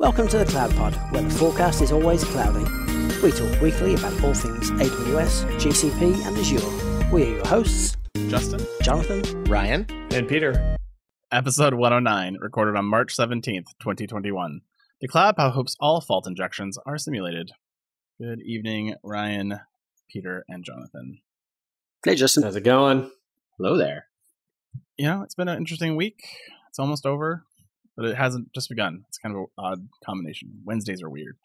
Welcome to the Cloud Pod, where the forecast is always cloudy. We talk weekly about all things AWS, GCP, and Azure. We are your hosts Justin, Jonathan, Ryan, and Peter. Episode 109, recorded on March 17th, 2021. The Cloud Pod hopes all fault injections are simulated. Good evening, Ryan, Peter, and Jonathan. Hey, Justin. How's it going? Hello there. You know, it's been an interesting week. It's almost over, but it hasn't just begun. It's kind of an odd combination. Wednesdays are weird.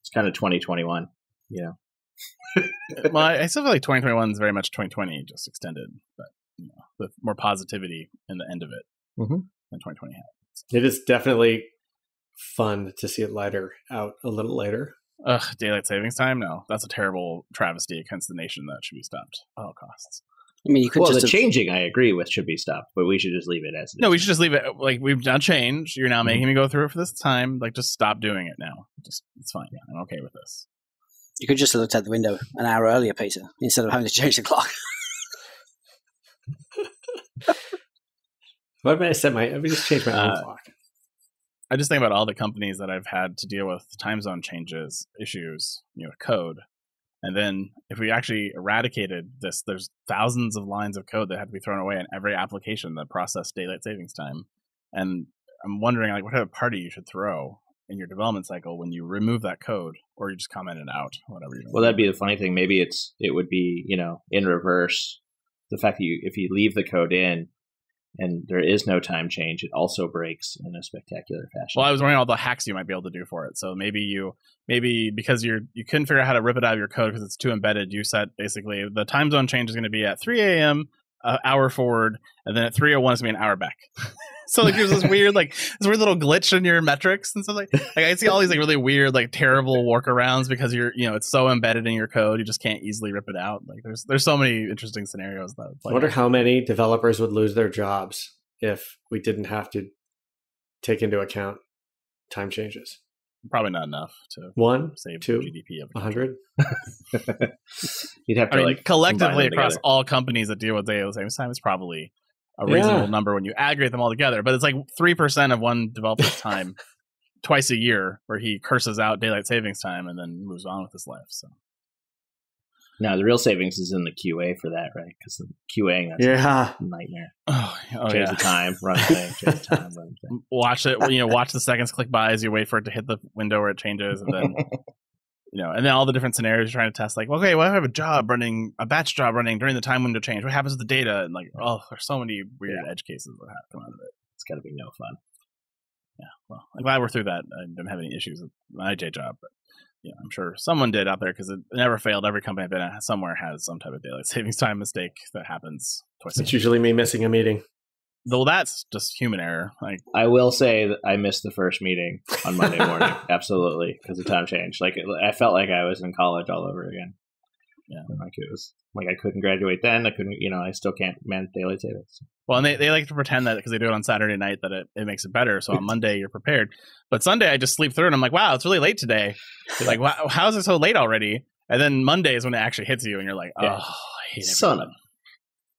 It's kind of 2021, you know. well, I, I still feel like 2021 is very much 2020, just extended, but you know, with more positivity in the end of it mm-hmm. than 2020 had. It is definitely fun to see it lighter out a little later. Ugh, daylight savings time? No, that's a terrible travesty against the nation that should be stopped at all costs. I mean, you could well, just the changing I agree with should be stopped, but we should just leave it as it No, is. we should just leave it. Like we've done change. You're now making me go through it for this time. Like, just stop doing it now. Just it's fine. Yeah. I'm okay with this. you could just have looked out the window an hour earlier, Peter, instead of having to change the clock. Why did I set my? Let me just change my own Uh, clock. I just think about all the companies that I've had to deal with time zone changes, issues, you know, code. And then if we actually eradicated this, there's thousands of lines of code that have to be thrown away in every application that process daylight savings time. And I'm wondering like what type of party you should throw in your development cycle when you remove that code or you just comment it out, whatever you Well, that'd be the funny thing. Maybe it's it would be you know in reverse. The fact that you if you leave the code in and there is no time change, it also breaks in a spectacular fashion. Well, I was wondering all the hacks you might be able to do for it. So maybe you, maybe because you're you couldn't figure out how to rip it out of your code because it's too embedded. You set basically the time zone change is going to be at 3 a.m. Uh, hour forward, and then at 3:01 is going to be an hour back. so like there's this weird like this weird little glitch in your metrics and stuff like. Like I see all these like really weird like terrible workarounds because you're you know it's so embedded in your code you just can't easily rip it out. Like there's there's so many interesting scenarios that. I wonder how many developers would lose their jobs if we didn't have to take into account time changes. Probably not enough to One, save two, GDP of a hundred. You'd have to I mean, like collectively across together. all companies that deal with data at the same time It's probably a Yeah. reasonable number when you aggregate them all together. But it's like three percent of one developer's time twice a year, where he curses out daylight savings time and then moves on with his life. So No, the real savings is in the QA for that, right? Because the QAing that's Yeah. a nightmare. oh, oh change yeah, the time, run the thing, change the time, run the thing. watch it. You know, watch the seconds click by as you wait for it to hit the window where it changes, and then. You know, and then all the different scenarios you're trying to test, like, okay, well, I have a job running, a batch job running during the time window change. What happens to the data? And like, oh, there's so many weird edge cases that have come out of it. It's got to be no fun. yeah, well, I'm glad we're through that. I didn't have any issues with my J job, but yeah, I'm sure someone did out there because it never failed. Every company I've been at somewhere has some type of daylight savings time mistake that happens twice. It's year. usually me missing a meeting. Though that's just human error. Like, I will say that I missed the first meeting on Monday morning. Absolutely, because the time changed. Like it, I felt like I was in college all over again. Yeah. like it was like I couldn't graduate then. I couldn't, you know, I still can't manage daylight savings. well, and they, they like to pretend that because they do it on Saturday night that it, it makes it better. So on Monday you're prepared, but Sunday I just sleep through and I'm like, wow, it's really late today. You're like, wow, how is it so late already? And then Monday is when it actually hits you, and you're like, oh, Yeah. I hate Son everyone.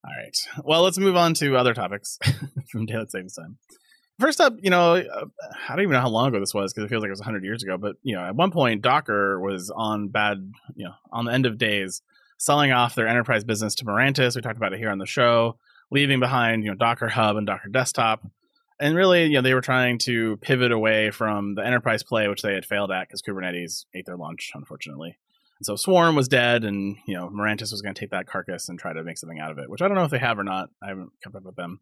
All right. Well, let's move on to other topics from daylight savings time. First up, you know, uh, I don't even know how long ago this was because it feels like it was 100 years ago. But you know, at one point, Docker was on bad, you know, on the end of days, selling off their enterprise business to Mirantis. We talked about it here on the show, leaving behind, you know, Docker Hub and Docker Desktop. And really, you know, they were trying to pivot away from the enterprise play, which they had failed at because Kubernetes ate their lunch, unfortunately. And So Swarm was dead, and you know Mirantis was going to take that carcass and try to make something out of it, which I don't know if they have or not. I haven't kept up with them,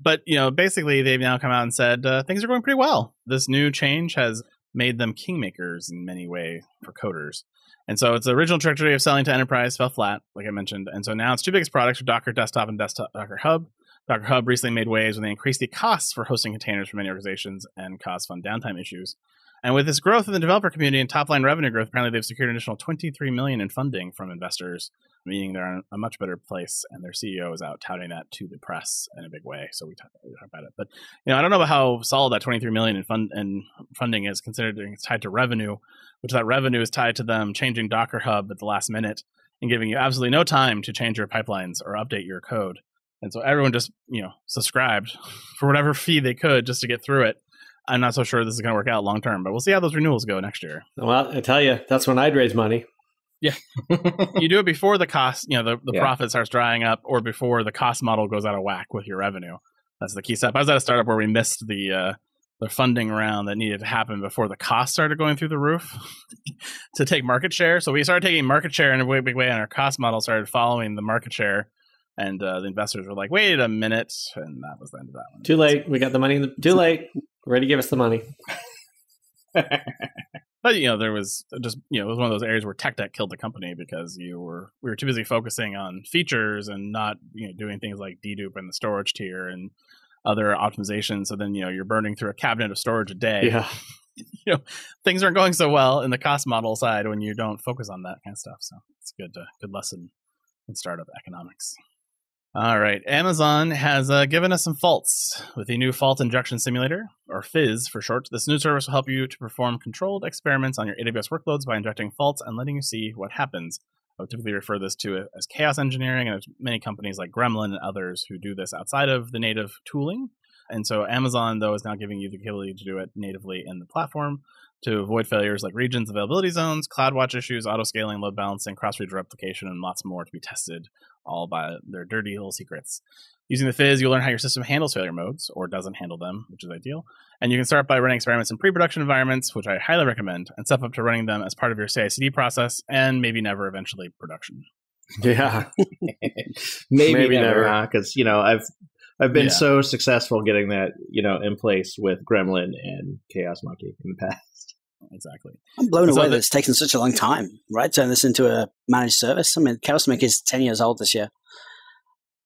but you know, basically they've now come out and said uh, things are going pretty well. This new change has made them kingmakers in many ways for coders, and so its original trajectory of selling to enterprise fell flat, like I mentioned, and so now its two biggest products are Docker Desktop and Desktop Docker Hub. Docker Hub recently made waves when they increased the costs for hosting containers for many organizations and caused fun downtime issues. And with this growth in the developer community and top line revenue growth, apparently they've secured an additional 23 million in funding from investors, meaning they're in a much better place. And their CEO is out touting that to the press in a big way. So we talk, we talk about it. But you know, I don't know about how solid that 23 million in fund and funding is, considering it's tied to revenue, which that revenue is tied to them changing Docker Hub at the last minute and giving you absolutely no time to change your pipelines or update your code. And so everyone just you know subscribed for whatever fee they could just to get through it I'm not so sure this is going to work out long term, but we'll see how those renewals go next year. Well, I tell you, that's when I'd raise money. You do it before the cost, you know, the, the Yeah. profit starts drying up, or before the cost model goes out of whack with your revenue. That's the key step. I was at a startup where we missed the uh, the funding round that needed to happen before the cost started going through the roof to take market share. So we started taking market share in a way, big way, and our cost model started following the market share. And uh, the investors were like, "Wait a minute," and that was the end of that one. Too late. We got the money. In the, too late. Ready to give us the money. But you know, there was just you know, it was one of those areas where tech debt killed the company because you were we were too busy focusing on features and not you know doing things like dedupe and the storage tier and other optimizations. So then you know you're burning through a cabinet of storage a day. Yeah. You know, things aren't going so well in the cost model side when you don't focus on that kind of stuff. So it's a good uh, good lesson in startup economics. All right, Amazon has uh, given us some faults with the new fault injection simulator, or FIS for short. This new service will help you to perform controlled experiments on your AWS workloads by injecting faults and letting you see what happens. I would typically refer this to as chaos engineering, and there's many companies like Gremlin and others who do this outside of the native tooling. And so Amazon, though, is now giving you the ability to do it natively in the platform to avoid failures like regions, availability zones, CloudWatch issues, auto scaling, load balancing, cross region replication, and lots more to be tested, all by their dirty little secrets. Using the FIS, you'll learn how your system handles failure modes or doesn't handle them, which is ideal. And you can start by running experiments in pre production environments, which I highly recommend, and step up to running them as part of your CI CD process and maybe never eventually production. Yeah. maybe, Maybe never, never. Because you know I've I've been Yeah. so successful getting that you know in place with Gremlin and Chaos Monkey in the past. Exactly. I'm blown So away that it's taken such a long time, right? Turn this into a managed service. I mean, Chaos Monkey is 10 years old this year.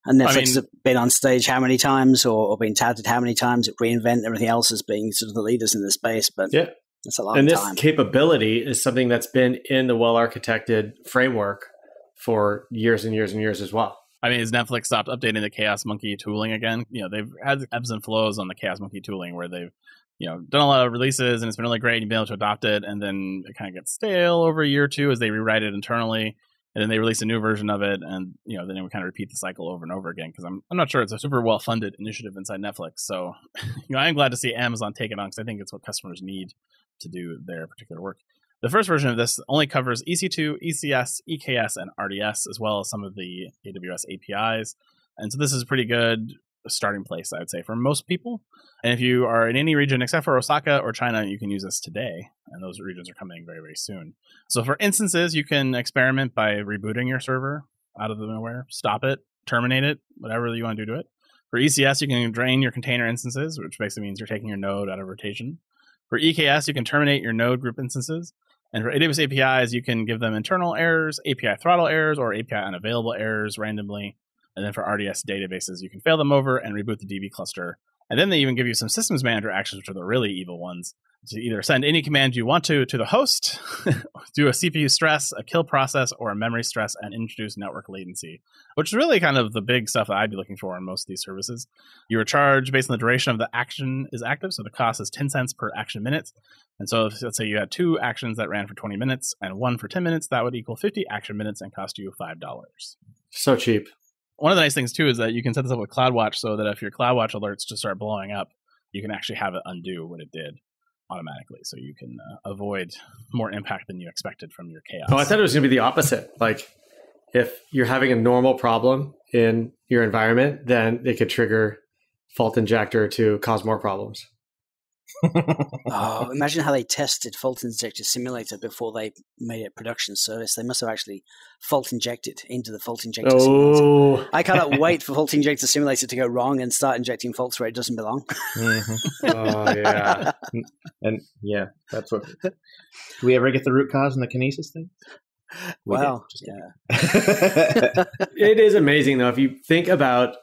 And Netflix I mean- has been on stage how many times or, or been touted how many times at reInvent, everything else as being sort of the leaders in the space. But Yeah. it's a long and this time. capability is something that's been in the well architected framework for years and years and years as well. I mean, has Netflix stopped updating the Chaos Monkey tooling again? You know, they've had ebbs and flows on the Chaos Monkey tooling where they've, you know, done a lot of releases and it's been really great. You've been able to adopt it, and then it kind of gets stale over a year or two as they rewrite it internally, and then they release a new version of it, and you know, then it would kind of repeat the cycle over and over again. Because I'm, I'm not sure it's a super well funded initiative inside Netflix. So, you know, I'm glad to see Amazon take it on because I think it's what customers need to do their particular work. The first version of this only covers E EC2, ECS, EKS, and RDS, as well as some of the AWS APIs. And so this is a pretty good starting place, I would say, for most people. And if you are in any region except for Osaka or China, you can use this today. And those regions are coming very, very soon. So for instances, you can experiment by rebooting your server out of the middleware, stop it, terminate it, whatever you want to do to it. For ECS, you can drain your container instances, which basically means you're taking your node out of rotation. For EKS, you can terminate your node group instances. And for AWS APIs, you can give them internal errors, API throttle errors, or API unavailable errors randomly. And then for RDS databases, you can fail them over and reboot the DB cluster. And then they even give you some systems manager actions, which are the really evil ones. To either send any command you want to to the host, do a CPU stress, a kill process, or a memory stress, and introduce network latency, which is really kind of the big stuff that I'd be looking for in most of these services. You are charged based on the duration of the action is active, so the cost is 10 cents per action minute. And so, if, let's say you had two actions that ran for 20 minutes and one for 10 minutes, that would equal 50 action minutes and cost you $5. So cheap. One of the nice things, too, is that you can set this up with CloudWatch so that if your CloudWatch alerts just start blowing up, you can actually have it undo what it did automatically. So you can uh, avoid more impact than you expected from your chaos. Oh, I thought it was going to be the opposite. Like, if you're having a normal problem in your environment, then it could trigger fault injector to cause more problems. oh, imagine how they tested Fault Injector Simulator before they made it a production service. They must have actually fault injected into the Fault Injector Simulator. Oh, I cannot wait for Fault Injector Simulator to go wrong and start injecting faults where it doesn't belong. Mhm. oh yeah. And yeah, that's what. Do we ever get the root cause in the kinesis thing? We did. wow. Just Yeah. It is amazing though if you think about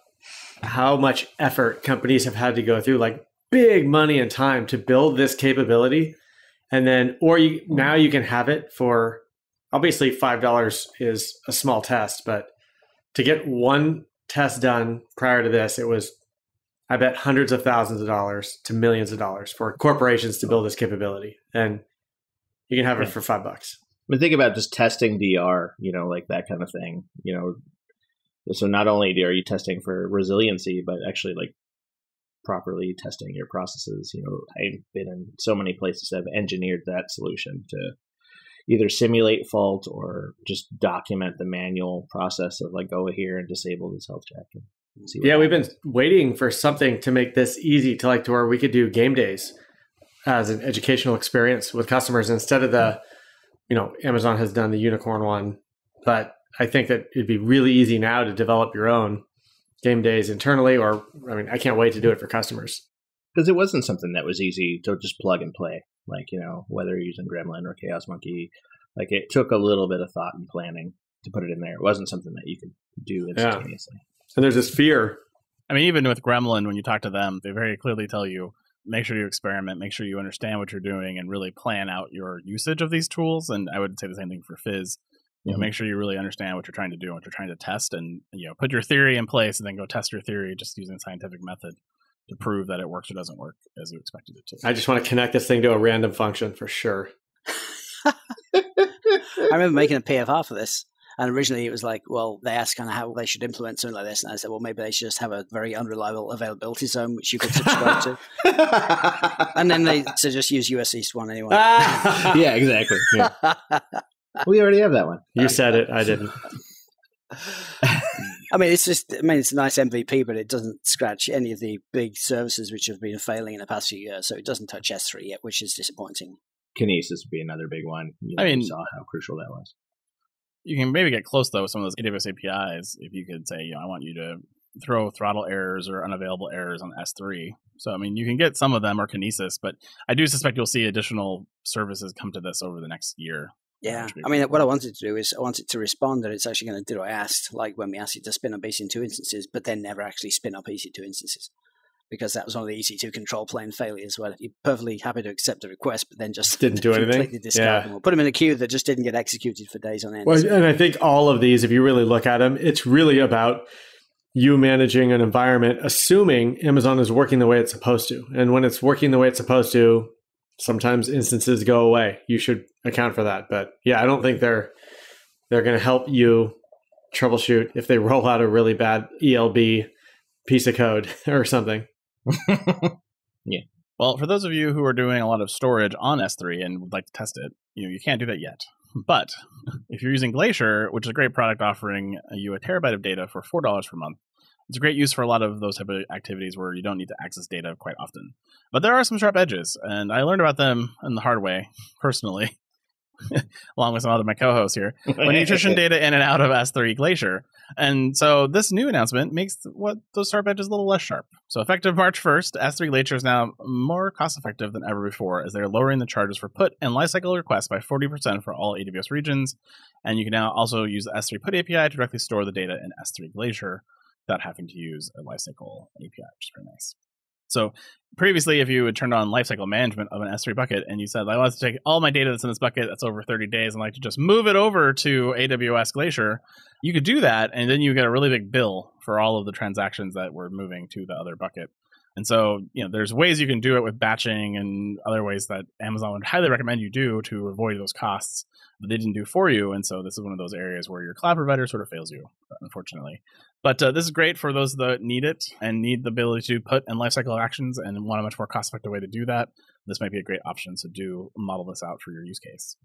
how much effort companies have had to go through, like big money and time to build this capability, and then or you hmm. now you can have it for obviously five dollars is a small test, but to get one test done prior to this, it was I bet hundreds of thousands of dollars to millions of dollars for corporations to build this capability, and you can have it for five bucks. I mean, think about just testing DR, you know, like that kind of thing. You know, so not only are you testing for resiliency, but actually like properly testing your processes. You know, I've been in so many places that have engineered that solution to either simulate fault or just document the manual process of like go here and disable this health check. And see Yeah, we've been waiting for something to make this easy to like to where we could do game days as an educational experience with customers instead of the, you know, Amazon has done the unicorn one, but I think that it'd be really easy now to develop your own game days internally, or I mean, I can't wait to do it for customers. because it wasn't something that was easy to just plug and play. Like you know, whether you're using Gremlin or Chaos Monkey, like it took a little bit of thought and planning to put it in there. It wasn't something that you could do instantaneously. And there's this fear. I mean, even with Gremlin, when you talk to them, they very clearly tell you make sure you experiment, make sure you understand what you're doing, and really plan out your usage of these tools. And I would say the same thing for FIS. You know, Mhm. make sure you really understand what you're trying to do, and what you're trying to test, and you know, put your theory in place, and then go test your theory just using a scientific method to prove that it works or doesn't work as you expected it to. I just want to connect this thing to a random function for sure. I remember making a PFR for this. And originally it was like, well, they asked kind of how they should implement something like this. And I said, well, maybe they should just have a very unreliable availability zone, which you could subscribe to. And then they said, just use US East 1 anyway. yeah, exactly. Yeah. We already have that one. you said it. I didn't. I mean, it's just, I mean, it's a nice MVP, but it doesn't scratch any of the big services which have been failing in the past few years. So it doesn't touch S3 yet, which is disappointing. Kinesis would be another big one. You I mean- saw how crucial that was. you can maybe get close though with some of those AWS APIs if you could say, you know, I want you to throw throttle errors or unavailable errors on S3. So I mean, you can get some of them or Kinesis, but I do suspect you'll see additional services come to this over the next year. Yeah. Which would be I mean, what I wanted to do is I wanted to respond that it's actually going to do what I asked, like when we asked it to spin up EC2 instances, but then never actually spin up EC2 instances. Because that was one of the EC2 control plane failures where you're perfectly happy to accept the request, but then just Didn't do anything? completely Yeah. them or put them in a queue that just didn't get executed for days on end. Well, and I think all of these, if you really look at them, it's really about you managing an environment, assuming Amazon is working the way it's supposed to. And when it's working the way it's supposed to, sometimes instances go away. You should account for that. But yeah, I don't think they're they're going to help you troubleshoot if they roll out a really bad ELB piece of code or something. Yeah. Well, for those of you who are doing a lot of storage on S3 and would like to test it, you know, you can't do that yet. But if you're using Glacier, which is a great product offering you a terabyte of data for $4 per month, it's a great use for a lot of those type of activities where you don't need to access data quite often. But there are some sharp edges, and I learned about them in the hard way, personally, along with some other my co-hosts here when nutrition data in and out of S3 Glacier. And so this new announcement makes what those sharp edges a little less sharp. So effective March 1st, S3 Glacier is now more cost effective than ever before as they're lowering the charges for put and lifecycle requests by 40% for all AWS regions. And you can now also use the S3 Put API to directly store the data in S3 Glacier without having to use a lifecycle API, which is very nice. So previously, if you had turned on lifecycle management of an S3 bucket and you said, I want to take all my data that's in this bucket that's over 30 days and like to just move it over to AWS Glacier, you could do that. And then you get a really big bill for all of the transactions that were moving to the other bucket. And so, you know, there's ways you can do it with batching and other ways that Amazon would highly recommend you do to avoid those costs, but they didn't do for you. And so this is one of those areas where your cloud provider sort of fails you, unfortunately. But uh, this is great for those that need it and need the ability to put and lifecycle actions and want a much more cost effective way to do that. This might be a great option to do model this out for your use case.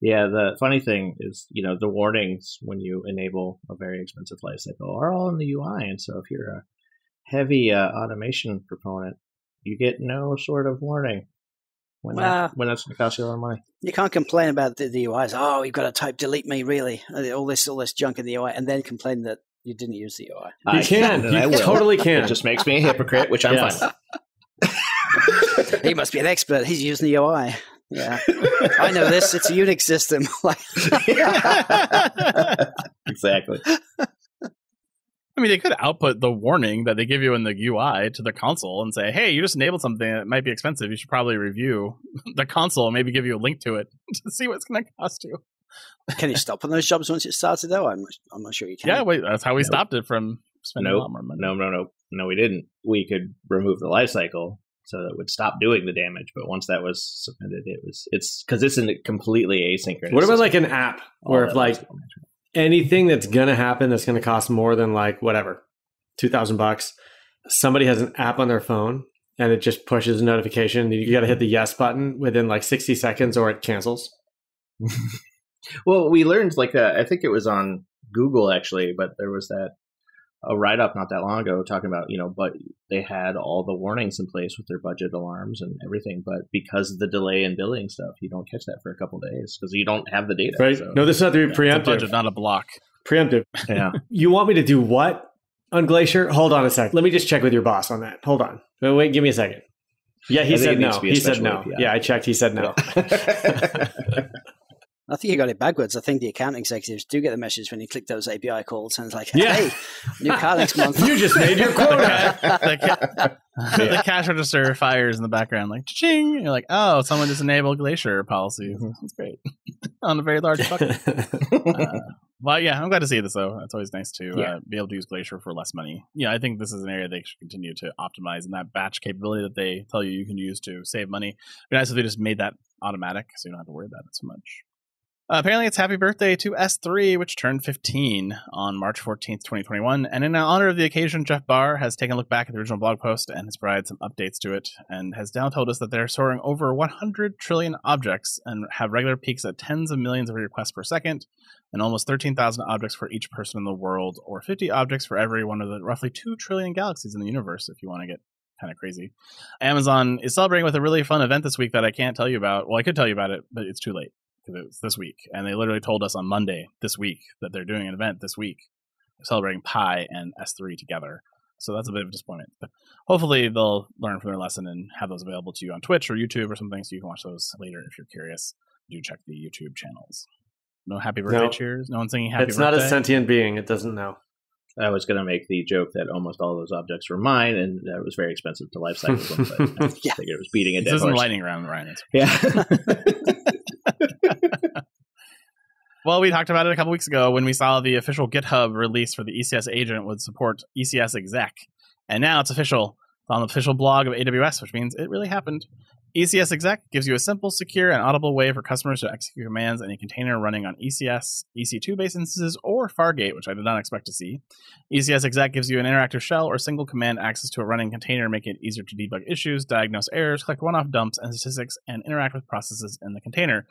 Yeah, the funny thing is, you know, the warnings when you enable a very expensive lifecycle are all in the UI. And so if you're a heavy uh, automation proponent, you get no sort of warning when, Well- that, when that's going to cost you a lot of money. You can't complain about the, the UIs. Oh, you've got to type delete me, really. Uh, All this, all this junk in the UI, and then complain that you didn't use the UI. You I can. and I You will. totally can. It just makes me a hypocrite, which I'm Yes. fine he must be an expert. He's using the UI. Yeah, I know this. It's a Unix system. like, exactly. I mean, they could output the warning that they give you in the UI to the console and say, hey, you just enabled something that might be expensive. You should probably review the console and maybe give you a link to it to see what's going to cost you. can you stop on those jobs once it started? Though I'm, not- I'm not sure you can. Yeah, wait, that's how we Nope. stopped it from spending a Nope. lot more money. No, no, no, no. We didn't. We could remove the life cycle so that it would stop doing the damage. But once that was submitted, it was it's because it's in a completely asynchronous. What about system. like an app where if like management. Anything that's gonna happen that's gonna cost more than like whatever, two thousand bucks, somebody has an app on their phone and it just pushes a notification. You got to hit the yes button within like 60 seconds or it cancels. well, we learned like uh, I think it was on Google actually, but there was that a write up not that long ago talking about you know, but they had all the warnings in place with their budget alarms and everything, but because of the delay in billing stuff, you don't catch that for a couple days because you don't have the data. Right? So. No, this is not to be It's a preemptive. budget, not a block. Preemptive. Yeah. You want me to do what on Glacier? Hold on a sec. Let me just check with your boss on that. Hold on. Wait, wait give me a second. Yeah, he said no. to be a He said no. API. Yeah, I checked. He said no. I think you got it backwards. I think the account executives do get the message when you click those API calls, and it's like, Yeah. "Hey, new car next month." you just made your quota. the, ca- the cash register fires in the background, like ching. You're like, oh, someone just enabled Glacier policy. That's great on a very large bucket. uh, well, yeah, I'm glad to see this though. It's always nice to Yeah. uh, be able to use Glacier for less money. Yeah, I think this is an area they should continue to optimize, and that batch capability that they tell you you can use to save money. It'd be nice if they just made that automatic, so you don't have to worry about it so much. Uh, apparently, it's happy birthday to S3, which turned 15 on March 14th, 2021. And in honor of the occasion, Jeff Barr has taken a look back at the original blog post and has provided some updates to it, and has now told us that they're storing over 100 trillion objects and have regular peaks at tens of millions of requests per second, and almost 13,000 objects for each person in the world, or 50 objects for every one of the roughly 2 trillion galaxies in the universe, if you want to get kind of crazy. Amazon is celebrating with a really fun event this week that I can't tell you about. Well, I could tell you about it, but it's too late because it's this week. And they literally told us on Monday this week that they're doing an event this week celebrating Pi and S3 together. So that's a bit of a disappointment. But hopefully they'll learn from their lesson and have those available to you on Twitch or YouTube or something so you can watch those later if you're curious. Do check the YouTube channels. No happy birthday No. cheers? No one singing happy birthday. it's birthday? not a sentient being. It doesn't know. I was going to make the joke that almost all those objects were mine, and that was very expensive to life cycle them. But I Yeah. figured it was beating a This dead isn't horse. lightning round, Ryan. It's Yeah. Well, we talked about it a couple weeks ago when we saw the official GitHub release for the ECS agent would support ECS exec. And now it's official. It's on the official blog of AWS, which means it really happened. ECS exec gives you a simple, secure, and audible way for customers to execute commands in a container running on ECS, EC2 based instances, or Fargate, which I did not expect to see. ECS exec gives you an interactive shell or single command access to a running container, making it easier to debug issues, diagnose errors, collect one off dumps and statistics, and interact with processes in the container.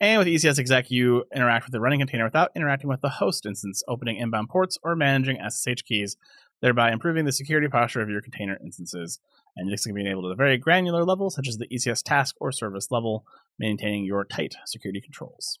And with ECS exec, you interact with the running container without interacting with the host instance, opening inbound ports, or managing SSH keys, thereby improving the security posture of your container instances. And this can be enabled at a very granular level, such as the ECS task or service level, maintaining your tight security controls.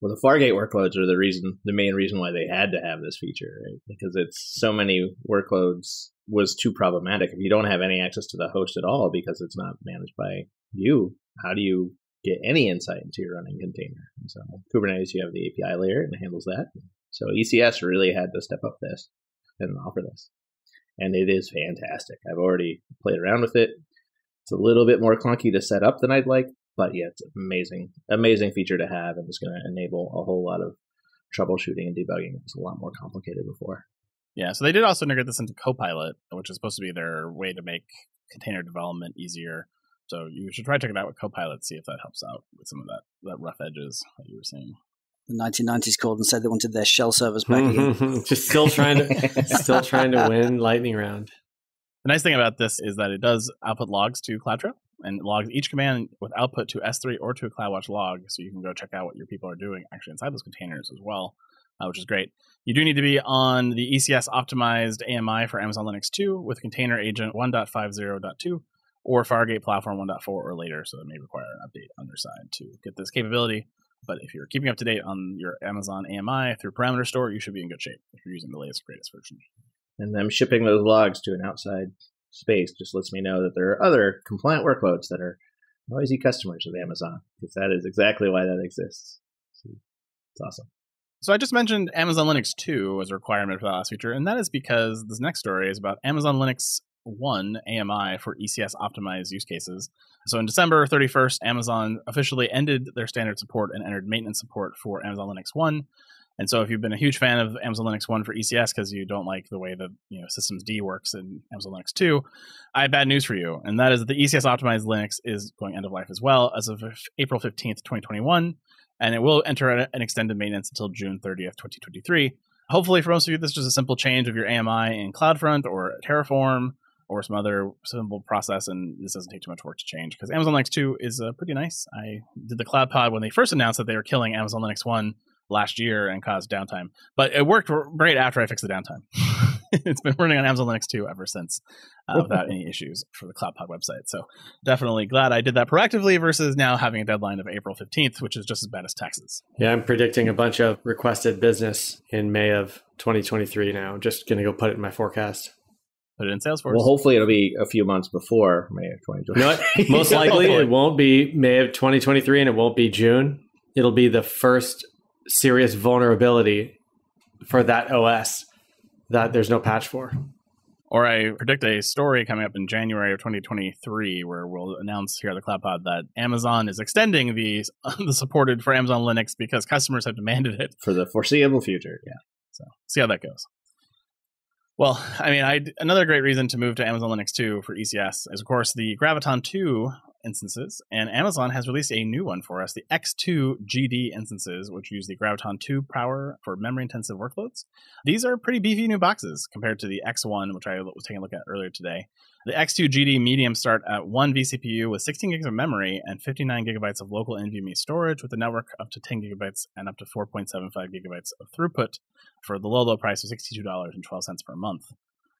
Well, the Fargate workloads are the reason, the main reason why they had to have this feature, right? Because it's so many workloads was too problematic. If you don't have any access to the host at all because it's not managed by you, how do you get any insight into your running container? And so Kubernetes, you have the API layer and it handles that. So ECS really had to step up this and offer this. And it is fantastic. I've already played around with it. It's a little bit more clunky to set up than I'd like, but yeah, it's amazing, amazing feature to have, and it's going to enable a whole lot of troubleshooting and debugging. It's a lot more complicated before. Yeah, so they did also integrate this into Copilot, which is supposed to be their way to make container development easier. So you should try to check it out with Copilot, see if that helps out with some of that, that rough edges that you were seeing. The 1990s called and said they wanted their shell servers back again. Just still trying to still trying to win lightning round. The nice thing about this is that it does output logs to CloudTrail and logs each command with output to S3 or to a CloudWatch log, so you can go check out what your people are doing actually inside those containers as well, uh, which is great. You do need to be on the ECS optimized AMI for Amazon Linux 2 with container agent 1.50.2 or Fargate platform 1.4 or later, so it may require an update on your side to get this capability. But if you're keeping up to date on your Amazon AMI through Parameter Store, you should be in good shape if you're using the latest, greatest version. And them shipping those logs to an outside space just lets me know that there are other compliant workloads that are noisy customers of Amazon, because that is exactly why that exists. So it's awesome. So I just mentioned Amazon Linux 2 as a requirement for the last feature, and that is because this next story is about Amazon Linux 1 AMI for ECS optimized use cases. So in December 31st, Amazon officially ended their standard support and entered maintenance support for Amazon Linux 1. And so if you've been a huge fan of Amazon Linux 1 for ECS because you don't like the way the you know systems D works in Amazon Linux 2, I have bad news for you. And that is that the ECS optimized Linux is going end of life as well as of April 15th, 2021 and it will enter an extended maintenance until June 30th, 2023. Hopefully, for most of you, this is just a simple change of your AMI in CloudFront or Terraform or some other simple process, and this doesn't take too much work to change because Amazon Linux 2 is uh, pretty nice. I did the Cloud Pod when they first announced that they were killing Amazon Linux 1 last year and caused downtime, but it worked great after I fixed the downtime. it's been running on Amazon Linux 2 ever since uh, without any issues for the CloudPod website. So definitely glad I did that proactively versus now having a deadline of April 15th, which is just as bad as Texas. Yeah, I'm predicting a bunch of requested business in May of 2023 now. I'm just going to go put it in my forecast. Put it in Salesforce. Well, hopefully it'll be a few months before May of 2023. You know? Most likely it won't be May of 2023 and it won't be June. It'll be the first serious vulnerability for that OS that there's no patch for. Or I predict a story coming up in January of 2023 where we'll announce here at the CloudPod that Amazon is extending the, the supported for Amazon Linux because customers have demanded it for the foreseeable future. Yeah. So see how that goes. Well, I mean, I another great reason to move to Amazon Linux 2 for ECS is, of course, the Graviton 2 instances, and Amazon has released a new one for us, the X2 GD instances, which use the Graviton 2 power for memory intensive workloads. These are pretty beefy new boxes compared to the X1, which I was taking a look at earlier today. The X2 GD medium start at one vCPU with 16 gigs of memory and 59 gigabytes of local NVMe storage with a network up to 10 gigabytes and up to 4.75 gigabytes of throughput for the low, low price of $62.12 per month,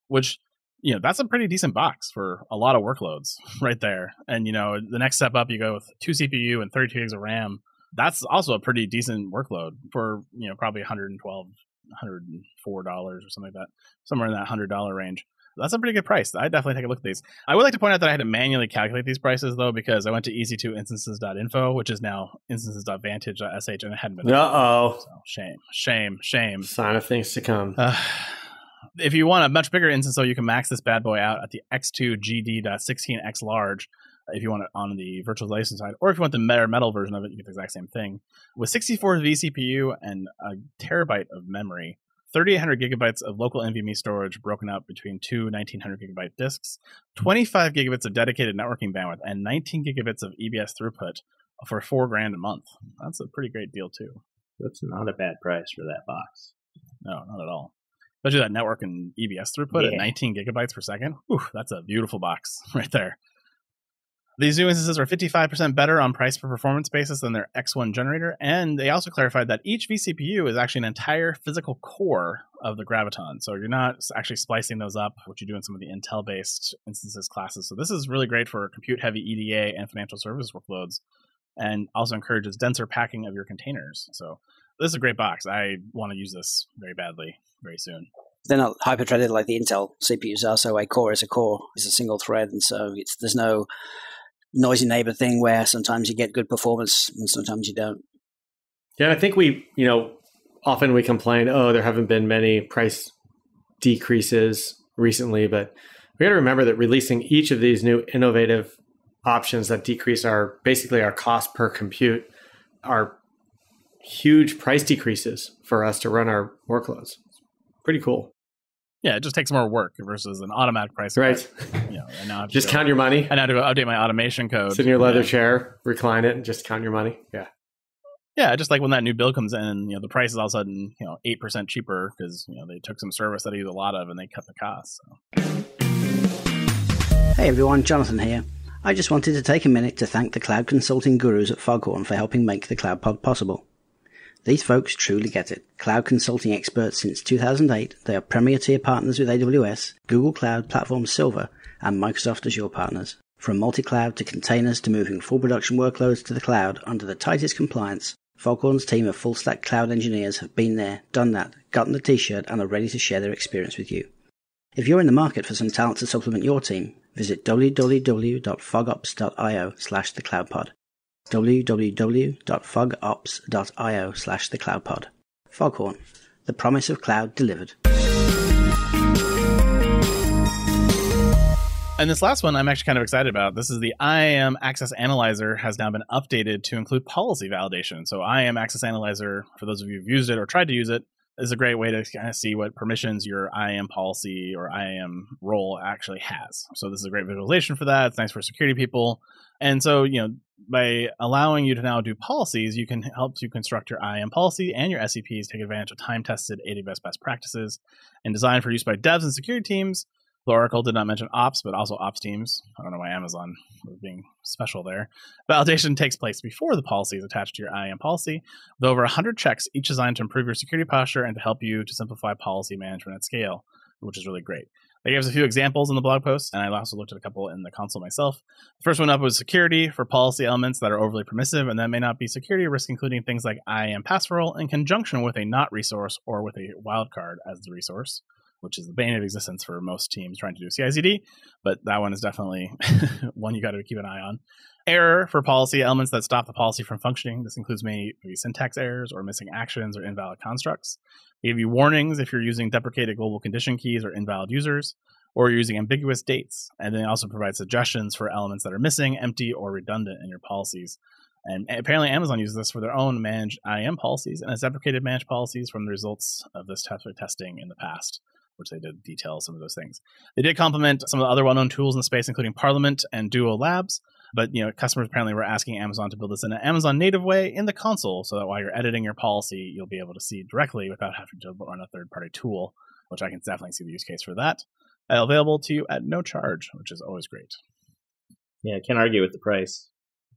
which you know that's a pretty decent box for a lot of workloads right there and you know the next step up you go with two cpu and 32 gigs of ram that's also a pretty decent workload for you know probably 112 104 dollars or something like that somewhere in that hundred dollar range that's a pretty good price. I definitely take a look at these. I would like to point out that I had to manually calculate these prices though because I went to ec2instances.info which is now instances.vantage.sh, and it hadn't been. Uh oh. So shame, shame, shame. Sign of things to come. Uh, if you want a much bigger instance, though, you can max this bad boy out at the X2 GD.16X large uh, if you want it on the virtualization side, or if you want the bare metal version of it, you get the exact same thing. With 64 vCPU and a terabyte of memory, 3,800 gigabytes of local NVMe storage broken up between two 1900 gigabyte disks, 25 gigabits of dedicated networking bandwidth, and 19 gigabits of EBS throughput for four grand a month. That's a pretty great deal, too. That's not a bad price for that box. No, not at all especially that network and EBS throughput yeah. at 19 gigabytes per second. Whew, that's a beautiful box right there. These new instances are 55% better on price per performance basis than their X1 generator, and they also clarified that each vCPU is actually an entire physical core of the Graviton. So you're not actually splicing those up, which you do in some of the Intel based instances classes. So this is really great for compute heavy EDA and financial service workloads, and also encourages denser packing of your containers. So this is a great box. I want to use this very badly very soon. They're not hyper threaded like the Intel CPUs are. So a core is a core, is a single thread, and so it's there's no noisy neighbor thing where sometimes you get good performance and sometimes you don't. Yeah, I think we, you know, often we complain, oh, there haven't been many price decreases recently, but we got to remember that releasing each of these new innovative options that decrease our basically our cost per compute are huge price decreases for us to run our workloads. Pretty cool. Yeah, it just takes more work versus an automatic price. Right. You know, and now just count your money. I now to go update my automation code. Sit in your leather yeah. chair, recline it, and just count your money. Yeah. Yeah, just like when that new bill comes in, you know, the price is all of a sudden, you know, eight percent cheaper because you know they took some service that I use a lot of and they cut the cost. So. Hey everyone, Jonathan here. I just wanted to take a minute to thank the cloud consulting gurus at Foghorn for helping make the Cloud Pod possible. These folks truly get it. Cloud consulting experts since 2008, they are premier tier partners with AWS, Google Cloud Platform Silver, and Microsoft Azure partners. From multi-cloud to containers to moving full production workloads to the cloud under the tightest compliance, Foghorn's team of full stack cloud engineers have been there, done that, gotten the t-shirt, and are ready to share their experience with you. If you're in the market for some talent to supplement your team, visit www.fogops.io slash thecloudpod www.fogops.io slash thecloudpod. Foghorn, the promise of cloud delivered. And this last one I'm actually kind of excited about. This is the IAM Access Analyzer has now been updated to include policy validation. So IAM Access Analyzer, for those of you who've used it or tried to use it, is a great way to kind of see what permissions your IAM policy or IAM role actually has. So this is a great visualization for that. It's nice for security people. And so, you know, by allowing you to now do policies, you can help to construct your IAM policy and your SCPs take advantage of time-tested AWS best practices and designed for use by devs and security teams Oracle did not mention ops, but also ops teams. I don't know why Amazon was being special there. Validation takes place before the policy is attached to your IAM policy, with over 100 checks, each designed to improve your security posture and to help you to simplify policy management at scale, which is really great. They gave us a few examples in the blog post, and I also looked at a couple in the console myself. The first one up was security for policy elements that are overly permissive, and that may not be security risk, including things like IAM PassRole in conjunction with a not resource or with a wildcard as the resource which is the bane of existence for most teams trying to do CI/CD. But that one is definitely one you got to keep an eye on. Error for policy elements that stop the policy from functioning. This includes maybe syntax errors or missing actions or invalid constructs. They give you warnings if you're using deprecated global condition keys or invalid users, or you're using ambiguous dates. And then also provide suggestions for elements that are missing, empty, or redundant in your policies. And apparently, Amazon uses this for their own managed IAM policies and has deprecated managed policies from the results of this test testing in the past which they did detail some of those things. They did complement some of the other well-known tools in the space, including Parliament and Duo Labs. But you know, customers apparently were asking Amazon to build this in an Amazon native way in the console, so that while you're editing your policy, you'll be able to see directly without having to run a third-party tool. Which I can definitely see the use case for that. Uh, available to you at no charge, which is always great. Yeah, I can't argue with the price.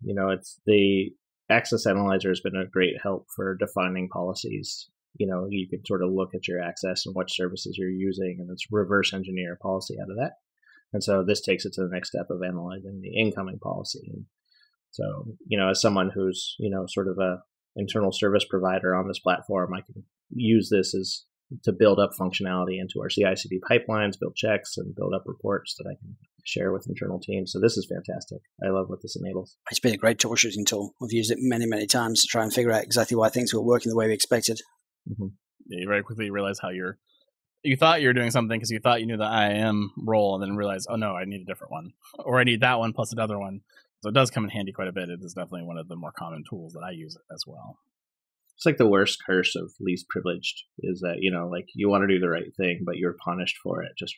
You know, it's the Access Analyzer has been a great help for defining policies you know, you can sort of look at your access and what services you're using and it's reverse engineer policy out of that. And so this takes it to the next step of analyzing the incoming policy. And so, you know, as someone who's, you know, sort of a internal service provider on this platform, I can use this as to build up functionality into our CI/CD pipelines, build checks, and build up reports that I can share with internal teams. So this is fantastic. I love what this enables. It's been a great troubleshooting tool. We've used it many, many times to try and figure out exactly why things were working the way we expected. Mm-hmm. You very quickly realize how you're. You thought you were doing something because you thought you knew the IAM role, and then realize, oh no, I need a different one, or I need that one plus another one. So it does come in handy quite a bit. It is definitely one of the more common tools that I use as well. It's like the worst curse of least privileged is that you know, like you want to do the right thing, but you're punished for it just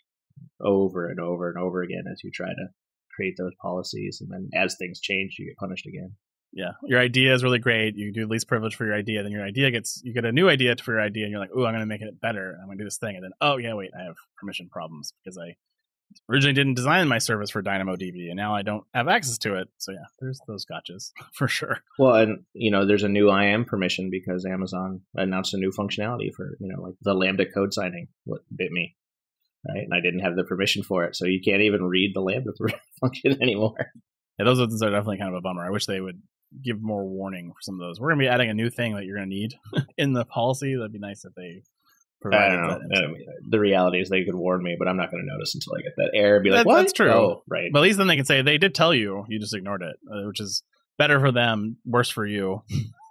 over and over and over again as you try to create those policies, and then as things change, you get punished again yeah, your idea is really great. You do least privilege for your idea, then your idea gets you get a new idea for your idea, and you're like, "Oh, I'm going to make it better. I'm going to do this thing." And then, oh yeah, wait, I have permission problems because I originally didn't design my service for DynamoDB, and now I don't have access to it. So yeah, there's those gotchas for sure. Well, and you know, there's a new IAM permission because Amazon announced a new functionality for you know like the Lambda code signing. What bit me, right? And I didn't have the permission for it, so you can't even read the Lambda function anymore. Yeah, those are definitely kind of a bummer. I wish they would give more warning for some of those. We're going to be adding a new thing that you're going to need in the policy. That'd be nice if they provided that. I mean, the reality is they could warn me, but I'm not going to notice until I get that error. Be like, that, That's true. Oh, right. But at least then they can say they did tell you. You just ignored it, uh, which is better for them, worse for you.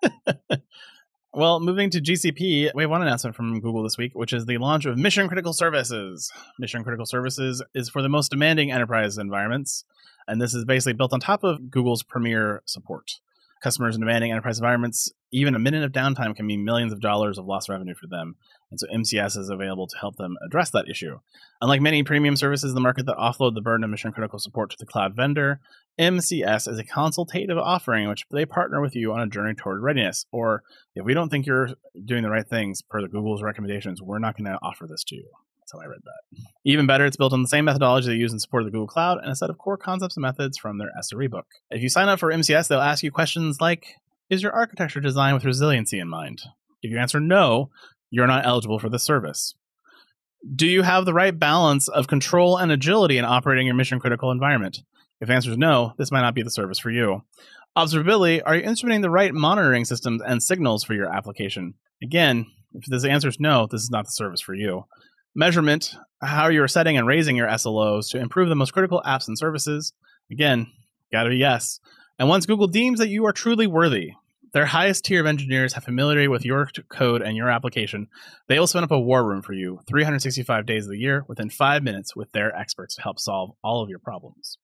well, moving to GCP, we have one announcement from Google this week, which is the launch of Mission Critical Services. Mission Critical Services is for the most demanding enterprise environments. And this is basically built on top of Google's Premier support. Customers in demanding enterprise environments, even a minute of downtime can mean millions of dollars of lost revenue for them. And so MCS is available to help them address that issue. Unlike many premium services in the market that offload the burden of mission critical support to the cloud vendor, MCS is a consultative offering in which they partner with you on a journey toward readiness. Or if we don't think you're doing the right things per the Google's recommendations, we're not going to offer this to you. That's how I read that. Even better, it's built on the same methodology they use in support of the Google Cloud and a set of core concepts and methods from their SRE book. If you sign up for MCS, they'll ask you questions like Is your architecture designed with resiliency in mind? If you answer no, you're not eligible for the service. Do you have the right balance of control and agility in operating your mission critical environment? If the answer is no, this might not be the service for you. Observability, are you instrumenting the right monitoring systems and signals for your application? Again, if this answer is no, this is not the service for you measurement, how you're setting and raising your SLOs to improve the most critical apps and services. Again, gotta be yes. And once Google deems that you are truly worthy, their highest tier of engineers have familiarity with your code and your application. They will spin up a war room for you 365 days of the year within five minutes with their experts to help solve all of your problems.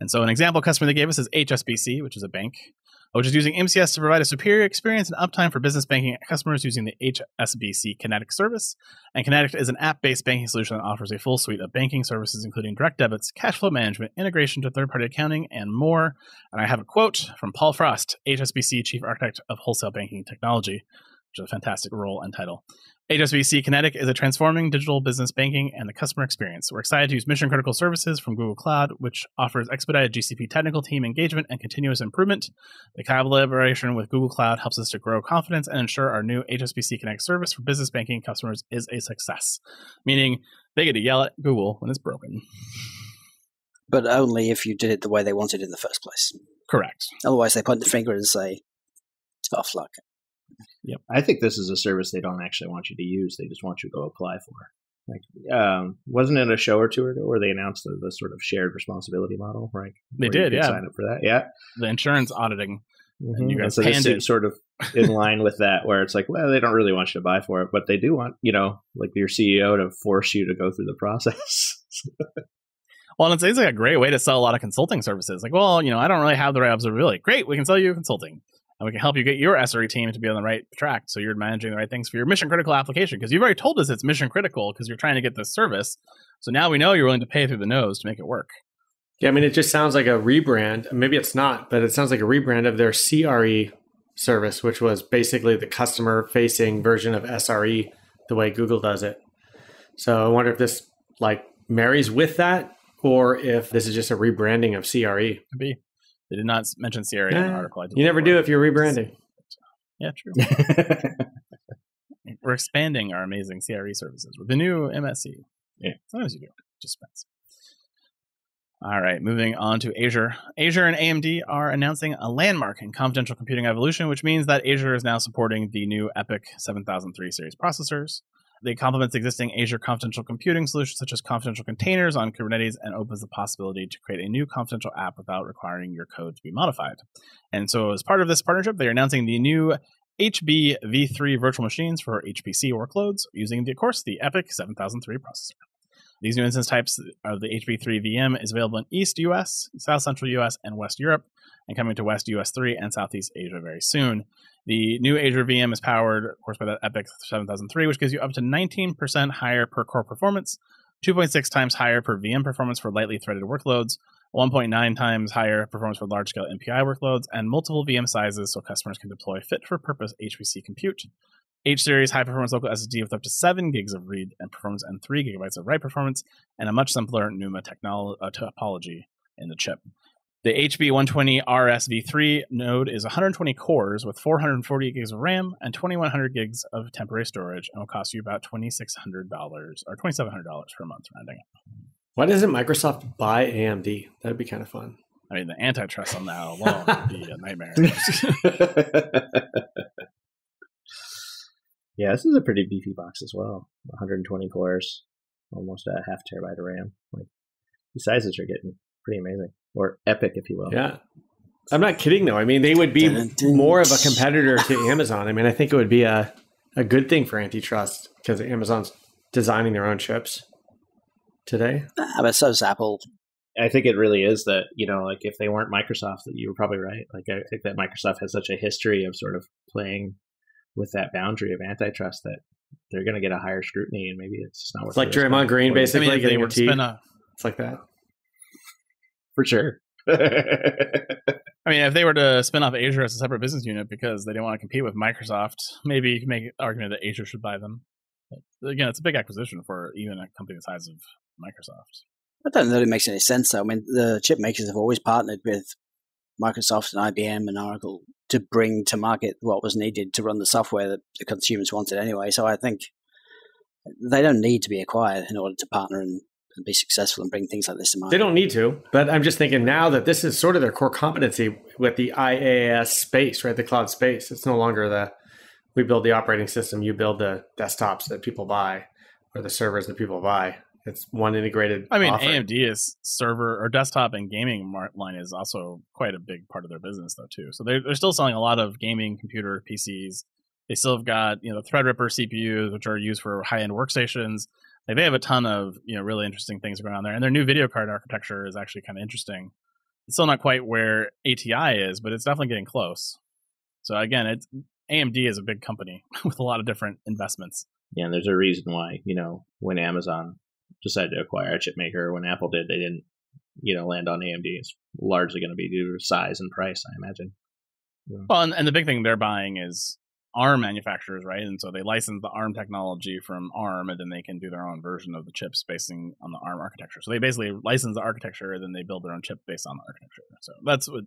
And so, an example customer they gave us is HSBC, which is a bank which is using MCS to provide a superior experience and uptime for business banking customers using the HSBC Kinetic service. And Kinetic is an app based banking solution that offers a full suite of banking services, including direct debits, cash flow management, integration to third party accounting, and more. And I have a quote from Paul Frost, HSBC Chief Architect of Wholesale Banking Technology, which is a fantastic role and title. HSBC Kinetic is a transforming digital business banking and the customer experience. We're excited to use mission critical services from Google Cloud, which offers expedited GCP technical team engagement and continuous improvement. The collaboration with Google Cloud helps us to grow confidence and ensure our new HSBC Kinetic service for business banking customers is a success. Meaning they get to yell at Google when it's broken. But only if you did it the way they wanted in the first place. Correct. Otherwise, they point the finger and say, tough luck. Yep. I think this is a service they don't actually want you to use. They just want you to go apply for. Like, um, wasn't it a show or two ago where they announced the, the sort of shared responsibility model, right? They Where did, yeah. Sign up for that, yeah. The insurance auditing. Mhm. you guys and so this it. sort of in line with that, where it's like, well, they don't really want you to buy for it, but they do want, you know, like your CEO to force you to go through the process. Well, it seems like a great way to sell a lot of consulting services. Like, well, you know, I don't really have the right observability. Great, we can sell you consulting. And we can help you get your SRE team to be on the right track. So you're managing the right things for your mission critical application. Because you've already told us it's mission critical because you're trying to get this service. So now we know you're willing to pay through the nose to make it work. Yeah, I mean, it just sounds like a rebrand. Maybe it's not, but it sounds like a rebrand of their CRE service, which was basically the customer facing version of SRE, the way Google does it. So I wonder if this like marries with that or if this is just a rebranding of CRE. Could be. They did not mention CRE in the article. You never do if you're rebranding. Yeah, true. We're expanding our amazing CRE services with the new MSC. Yeah. Sometimes you do. Just depends. All right, moving on to Azure. Azure and AMD are announcing a landmark in confidential computing evolution, which means that Azure is now supporting the new EPYC 7003 series processors. They complement existing Azure confidential computing solutions such as confidential containers on Kubernetes and opens the possibility to create a new confidential app without requiring your code to be modified. And so, as part of this partnership, they're announcing the new HB v3 virtual machines for HPC workloads using, of course, the EPYC 7003 processor. These new instance types of the HB3 VM is available in East US, South Central US, and West Europe, and coming to West US 3 and Southeast Asia very soon. The new Azure VM is powered, of course, by the EPYC 7003, which gives you up to 19% higher per core performance, 2.6 times higher per VM performance for lightly threaded workloads, 1.9 times higher performance for large scale MPI workloads, and multiple VM sizes so customers can deploy fit for purpose HPC compute. H series high performance local SSD with up to 7 gigs of read and performance and 3 gigabytes of write performance, and a much simpler NUMA technolo- uh, topology in the chip. The HB120 RSV3 node is 120 cores with 440 gigs of RAM and 2100 gigs of temporary storage and will cost you about $2,600 or $2,700 per month rounding up. Why doesn't Microsoft buy AMD? That'd be kind of fun. I mean, the antitrust on that alone would be a nightmare. yeah, this is a pretty beefy box as well. 120 cores, almost a half terabyte of RAM. Like the sizes are getting pretty amazing, or epic, if you will. Yeah. I'm not kidding though. I mean, they would be Dun, dun, dun. more of a competitor to Amazon. I mean, I think it would be a, a good thing for antitrust because Amazon's designing their own chips today. Ah, but so's Apple. I think it really is that you know, like if they weren't Microsoft, that you were probably right. Like I think that Microsoft has such a history of sort of playing with that boundary of antitrust that they're going to get a higher scrutiny, and maybe it's just not worth It's like the risk. Draymond Green, I basically mean, getting were a spin a, It's like that. for sure. I mean, if they were to spin off Azure as a separate business unit because they didn't want to compete with Microsoft, maybe you can make an argument that Azure should buy them. But again, it's a big acquisition for even a company the size of Microsoft. I don't know that it makes any sense, though. I mean, the chip makers have always partnered with Microsoft and IBM and Oracle to bring to market what was needed to run the software that the consumers wanted anyway. So I think they don't need to be acquired in order to partner and, and be successful and bring things like this to market. They don't need to, but I'm just thinking now that this is sort of their core competency with the IaaS space, right? The cloud space. It's no longer the we build the operating system, you build the desktops that people buy or the servers that people buy. It's one integrated. I mean, offering. AMD is server or desktop and gaming line is also quite a big part of their business, though, too. So they're, they're still selling a lot of gaming computer PCs. They still have got you know the Threadripper CPUs, which are used for high end workstations. Like they have a ton of you know really interesting things going on there, and their new video card architecture is actually kind of interesting. It's still not quite where ATI is, but it's definitely getting close. So again, it's AMD is a big company with a lot of different investments. Yeah, and there's a reason why, you know, when Amazon decided to acquire a chip maker, when Apple did, they didn't, you know, land on AMD. It's largely going to be due to size and price, I imagine. Well, and, and the big thing they're buying is ARM manufacturers, right? And so they license the ARM technology from ARM, and then they can do their own version of the chips based on the ARM architecture. So they basically license the architecture, and then they build their own chip based on the architecture. So that's what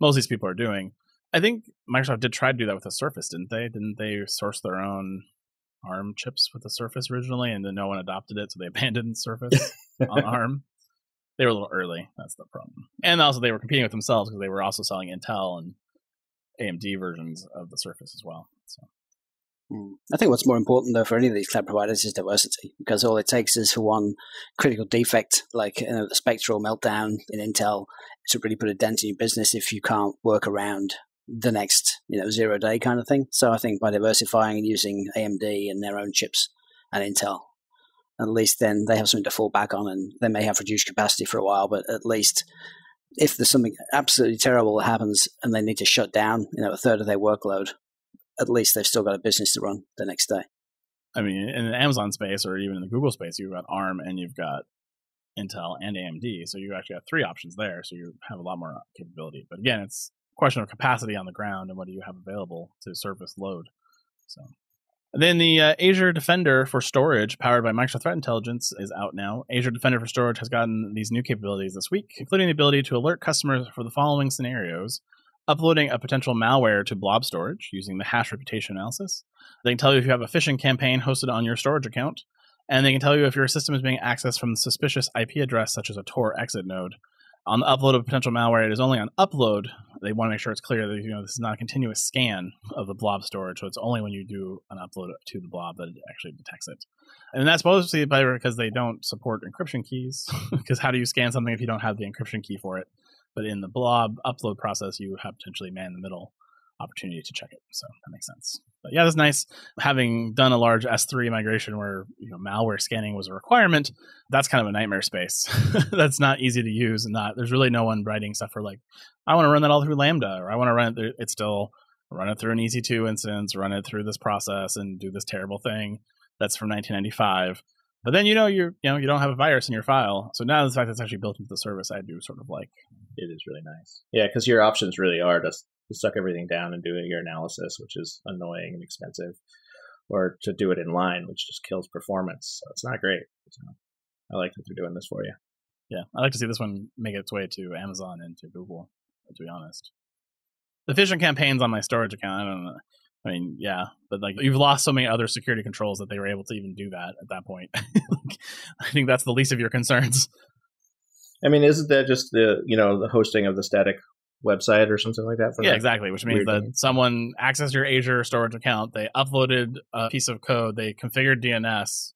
most of these people are doing. I think Microsoft did try to do that with the Surface, didn't they? Didn't they source their own ARM chips with the Surface originally, and then no one adopted it, so they abandoned Surface on ARM. They were a little early. That's the problem. And also, they were competing with themselves because they were also selling Intel and AMD versions of the Surface as well. So. Hmm. I think what's more important though for any of these cloud providers is diversity, because all it takes is for one critical defect, like you know, the Spectre meltdown in Intel, to really put a dent in your business if you can't work around the next you know zero day kind of thing. So I think by diversifying and using AMD and their own chips and Intel, at least then they have something to fall back on, and they may have reduced capacity for a while, but at least if there's something absolutely terrible that happens and they need to shut down, you know, a third of their workload, at least they've still got a business to run the next day. I mean, in the Amazon space or even in the Google space, you've got ARM and you've got Intel and AMD. So you actually have three options there. So you have a lot more capability. But again, it's question of capacity on the ground and what do you have available to service load. So then the uh, Azure Defender for storage, powered by Microsoft Threat Intelligence, is out now. Azure Defender for storage has gotten these new capabilities this week, including the ability to alert customers for the following scenarios uploading a potential malware to blob storage using the hash reputation analysis. They can tell you if you have a phishing campaign hosted on your storage account, and they can tell you if your system is being accessed from a suspicious IP address, such as a Tor exit node. On the upload of potential malware, it is only on upload. They want to make sure it's clear that you know this is not a continuous scan of the blob storage, so it's only when you do an upload to the blob that it actually detects it. And that's mostly because they don't support encryption keys. because how do you scan something if you don't have the encryption key for it? But in the blob upload process, you have potentially man in the middle opportunity to check it. So that makes sense. But yeah, that's nice. Having done a large S3 migration where you know malware scanning was a requirement, that's kind of a nightmare space. that's not easy to use, and not there's really no one writing stuff for like I want to run that all through Lambda, or I want to run it. Through, it's still run it through an EC2 instance, run it through this process, and do this terrible thing that's from 1995. But then you know you're you know you don't have a virus in your file. So now the fact that it's actually built into the service, I do sort of like. It is really nice. Yeah, because your options really are to, to suck everything down and do your analysis, which is annoying and expensive, or to do it in line, which just kills performance. So it's not great. So I like that they're doing this for you. Yeah, I like to see this one make its way to Amazon and to Google. To be honest, the phishing campaigns on my storage account, I don't know. I mean, yeah, but like you've lost so many other security controls that they were able to even do that at that point. I think that's the least of your concerns. I mean, isn't that just the you know the hosting of the static website or something like that? yeah, exactly. Which means that thing? someone accessed your Azure storage account, they uploaded a piece of code, they configured DNS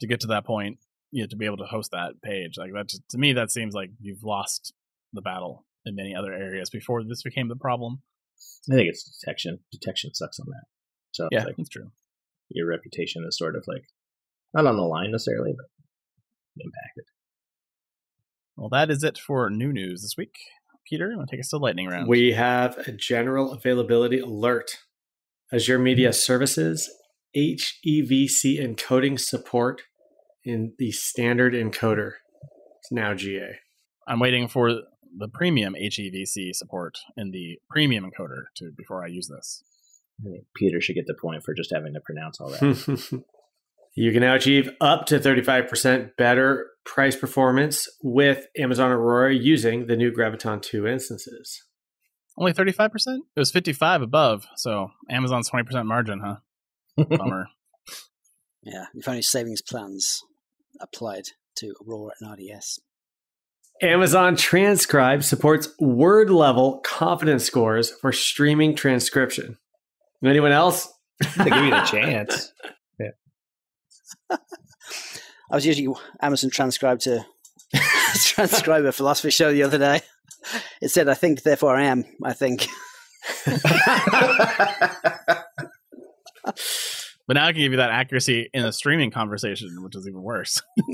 to get to that point, you know, to be able to host that page. Like that, to me, that seems like you've lost the battle in many other areas before this became the problem. I think it's detection. Detection sucks on that. So yeah, like, that's true. Your reputation is sort of like not on the line necessarily, but impacted. Well, that is it for new news this week. Peter, you want to take us to lightning round? We have a general availability alert. Azure Media mm-hmm. Services HEVC encoding support in the standard encoder. It's now GA. I'm waiting for the premium HEVC support in the premium encoder to before I use this. I think Peter should get the point for just having to pronounce all that. you can now achieve up to 35% better price performance with Amazon Aurora using the new Graviton 2 instances. Only 35%? It was 55 above, so Amazon's 20% margin, huh? Bummer. yeah, if only savings plans applied to Aurora and RDS. Amazon Transcribe supports word level confidence scores for streaming transcription. Anyone else? they give you the chance. Yeah. I was using Amazon Transcribe to transcribe a philosophy show the other day. It said, I think, therefore I am, I think. but now I can give you that accuracy in a streaming conversation, which is even worse.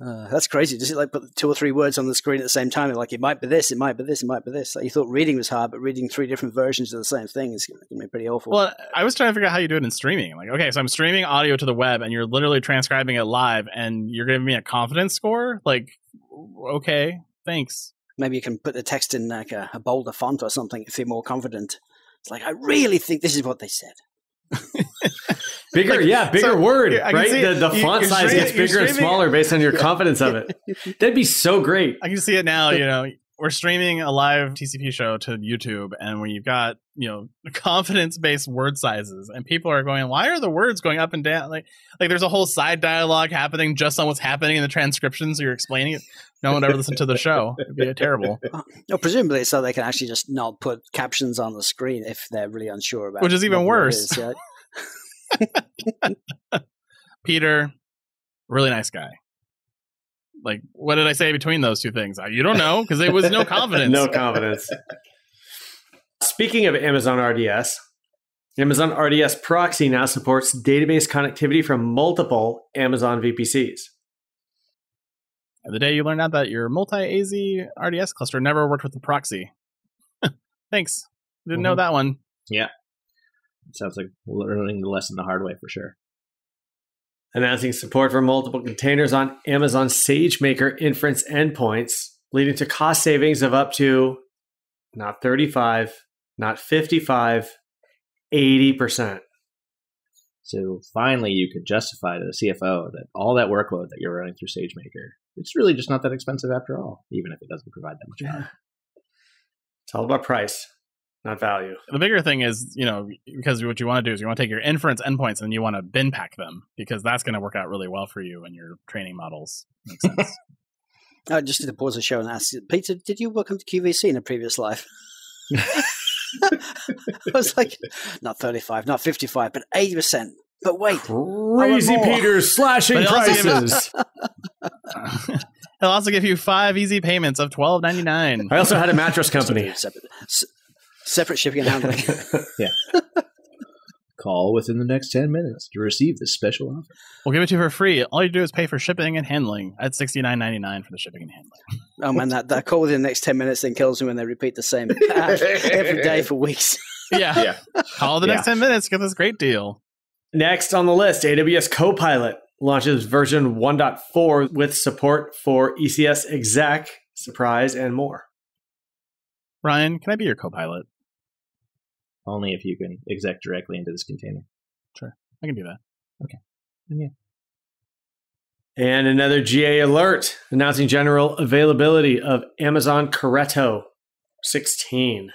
Uh, that's crazy. Does it like put two or three words on the screen at the same time? Like it might be this, it might be this, it might be this. Like you thought reading was hard, but reading three different versions of the same thing is going to be pretty awful. Well, I was trying to figure out how you do it in streaming. Like, okay, so I'm streaming audio to the web, and you're literally transcribing it live, and you're giving me a confidence score. Like, okay, thanks. Maybe you can put the text in like a, a bolder font or something if you're more confident. It's like I really think this is what they said. Bigger, Like, yeah, bigger so, word, I right? The, the font you're size gets bigger and smaller based on your confidence of it. That'd be so great. I can see it now. You know, we're streaming a live TCP show to YouTube, and when you've got you know confidence-based word sizes, and people are going, "Why are the words going up and down?" Like, like there's a whole side dialogue happening just on what's happening in the transcription. So you're explaining it. No one ever listen to the show. It'd be terrible. Uh, no, presumably so they can actually just not put captions on the screen if they're really unsure about. Which is even what the word worse. is? Peter, really nice guy. Like, what did I say between those two things? You don't know because there was no confidence. no confidence. Speaking of Amazon RDS, Amazon RDS Proxy now supports database connectivity from multiple Amazon VPCs. The day you learn out that your multi AZ RDS cluster never worked with the proxy. Thanks. Didn't know Mhm. that one. It sounds like learning the lesson the hard way for sure. Announcing support for multiple containers on Amazon SageMaker inference endpoints, leading to cost savings of up to not 35, not 55, 80%. So finally, you could justify to the CFO that all that workload that you're running through SageMaker, it's really just not that expensive after all, even if it doesn't provide that much value. It's all about price, not value. The bigger thing is, you know, because what you want to do is you want to take your inference endpoints and you want to bin pack them because that's going to work out really well for you in your training models. Makes sense. I just need to pause the show and ask Peter, did you welcome to QVC in a previous life? I was like, not 35, not 55, but 80%. But wait, Crazy more. Peter's slashing But prices. He'll also give you five easy payments of twelve ninety nine. I also had a mattress company. Separate, shipping and handling. Yeah. Call within the next 10 minutes to receive this special offer. We'll give it to you for free. All you do is pay for shipping and handling at sixty nine ninety nine for the shipping and handling. oh man, that, that call within the next 10 minutes then kills me when they repeat the same ah, every day for weeks. Yeah. Yeah. Call the next ten minutes. Get this great deal. Next on the list, AWS Copilot launches version 1.4 with support for ECS exec, surprise, and more. Ryan, can I be your co-pilot? Only if you can exec directly into this container. Sure. I can do that. Okay. And yeah. And another GA alert announcing general availability of Amazon Corretto 16.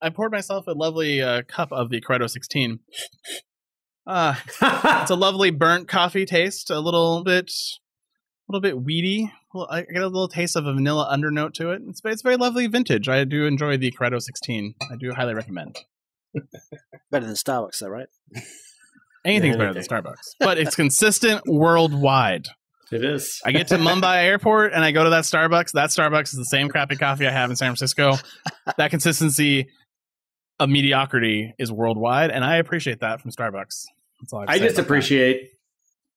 I poured myself a lovely uh, cup of the Corretto 16. Uh, it's a lovely burnt coffee taste, a little bit, a little bit weedy. Well, I get a little taste of a vanilla undernote to it. It's it's very lovely vintage. I do enjoy the Corretto 16. I do highly recommend. Better than Starbucks, though, right? Anything's better than Starbucks, but it's consistent worldwide. it is. I get to Mumbai Airport and I go to that Starbucks. That Starbucks is the same crappy coffee I have in San Francisco. That consistency of mediocrity is worldwide, and I appreciate that from Starbucks. That's all I, I just about that. appreciate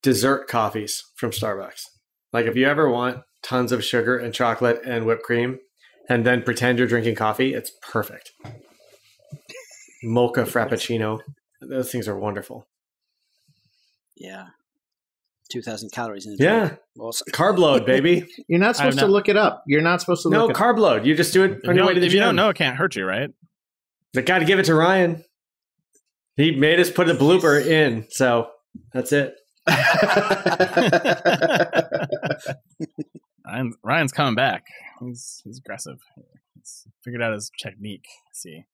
dessert coffees from Starbucks. Like if you ever want tons of sugar and chocolate and whipped cream and then pretend you're drinking coffee, it's perfect. Mocha frappuccino. Those things are wonderful. Yeah. 2,000 calories in a Yeah. drink. Awesome. Carb load, baby. You're not I have supposed to look it up. You're not supposed to no look it carb load. You just do it on you your way don't, to the if you gym. don't know, it can't hurt you, right? I got to give it to Ryan. He made us put a blooper in, so that's it. Ryan, Ryan's coming back. He's he's aggressive. He's figured out his technique. Let's see,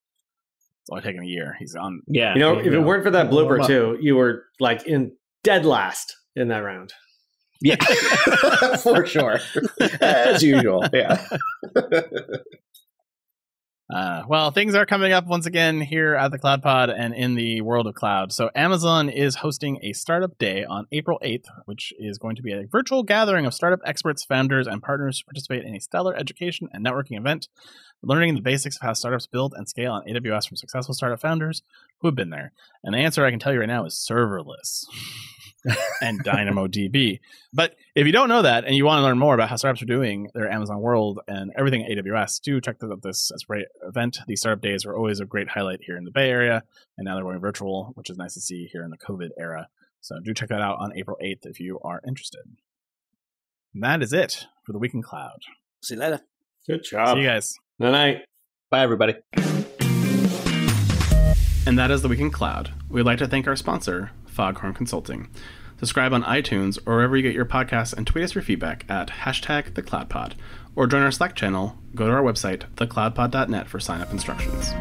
it's only taken a year. He's on. Yeah. You know, there if it go. weren't for that blooper too, you were like in dead last in that round. Yeah. for sure. As usual. Yeah. Uh, well, things are coming up once again here at the Cloud Pod and in the world of cloud. So, Amazon is hosting a startup day on April 8th, which is going to be a virtual gathering of startup experts, founders, and partners to participate in a stellar education and networking event, learning the basics of how startups build and scale on AWS from successful startup founders who have been there. And the answer I can tell you right now is serverless. And DynamoDB. But if you don't know that and you want to learn more about how startups are doing their Amazon world and everything at AWS, do check out this great event. These startup days are always a great highlight here in the Bay Area, and now they're going virtual, which is nice to see here in the COVID era. So do check that out on April 8th if you are interested. And that is it for the Week in Cloud. See you later. Good job. See you guys. Good night. Bye, everybody. And that is the Week in Cloud. We'd like to thank our sponsor, Foghorn Consulting. Subscribe on iTunes or wherever you get your podcasts and tweet us your feedback at hashtag thecloudpod. Or join our Slack channel, go to our website, thecloudpod.net for sign up instructions.